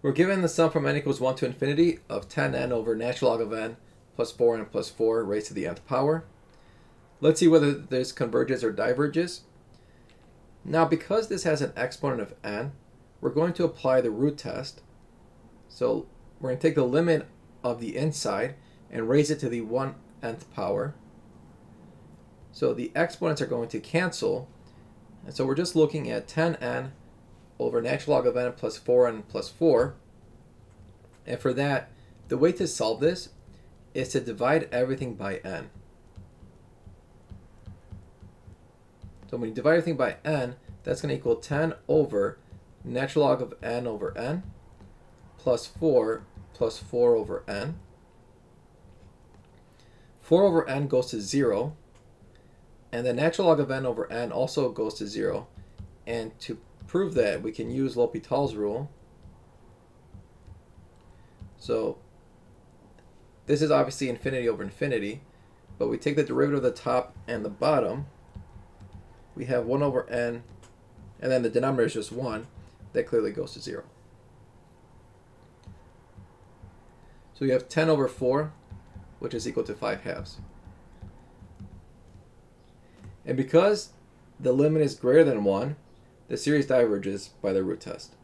We're given the sum from n equals 1 to infinity of 10n over natural log of n plus 4n plus 4 raised to the nth power. Let's see whether this converges or diverges. Now, because this has an exponent of n, we're going to apply the root test. So we're going to take the limit of the inside and raise it to the 1 nth power. So the exponents are going to cancel. And so we're just looking at 10n over natural log of n plus 4n plus 4. And for that, the way to solve this is to divide everything by n. So when you divide everything by n, that's going to equal 10 over natural log of n over n plus 4 plus 4 over n. 4 over n goes to 0, and the natural log of n over n also goes to 0. And to prove that, we can use L'Hopital's rule. So this is obviously infinity over infinity, but we take the derivative of the top and the bottom. We have 1 over n, and then the denominator is just 1. That clearly goes to 0. So we have 10 over 4, which is equal to 5 halves. And because the limit is greater than 1, the series diverges by the root test.